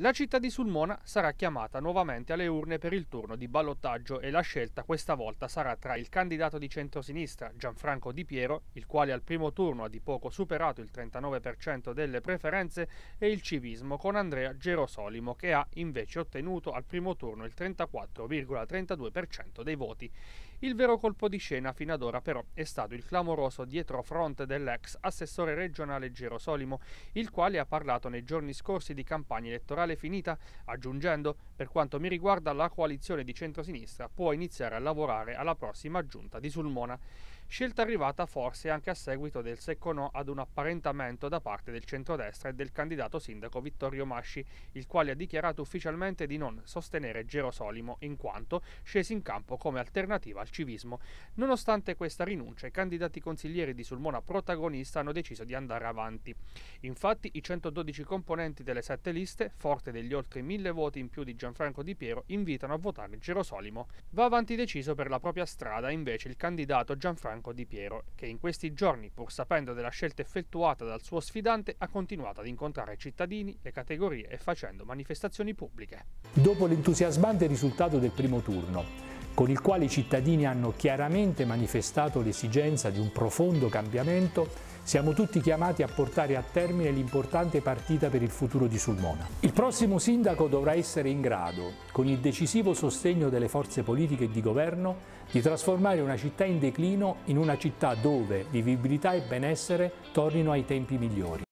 La città di Sulmona sarà chiamata nuovamente alle urne per il turno di ballottaggio e la scelta questa volta sarà tra il candidato di centrosinistra Gianfranco Di Piero, il quale al primo turno ha di poco superato il 39% delle preferenze, e il civismo con Andrea Gerosolimo che ha invece ottenuto al primo turno il 34,32% dei voti. Il vero colpo di scena fino ad ora però è stato il clamoroso dietrofront dell'ex assessore regionale Gerosolimo, il quale ha parlato nei giorni scorsi di campagna elettorale elettorale finita, aggiungendo per quanto mi riguarda la coalizione di centrosinistra può iniziare a lavorare alla prossima giunta di Sulmona scelta arrivata forse anche a seguito del secco no ad un apparentamento da parte del centrodestra e del candidato sindaco Vittorio Masci, il quale ha dichiarato ufficialmente di non sostenere Gerosolimo in quanto scesi in campo come alternativa al civismo. Nonostante questa rinuncia, i candidati consiglieri di Sulmona protagonista hanno deciso di andare avanti. Infatti i 112 componenti delle sette liste, forte degli oltre mille voti in più di Gianfranco Di Piero, invitano a votare Gerosolimo. Va avanti deciso per la propria strada invece il candidato Gianfranco Franco Di Piero, che in questi giorni, pur sapendo della scelta effettuata dal suo sfidante, ha continuato ad incontrare cittadini e categorie e facendo manifestazioni pubbliche. Dopo l'entusiasmante risultato del primo turno, con il quale i cittadini hanno chiaramente manifestato l'esigenza di un profondo cambiamento, siamo tutti chiamati a portare a termine l'importante partita per il futuro di Sulmona. Il prossimo sindaco dovrà essere in grado, con il decisivo sostegno delle forze politiche e di governo, di trasformare una città in declino in una città dove vivibilità e benessere tornino ai tempi migliori.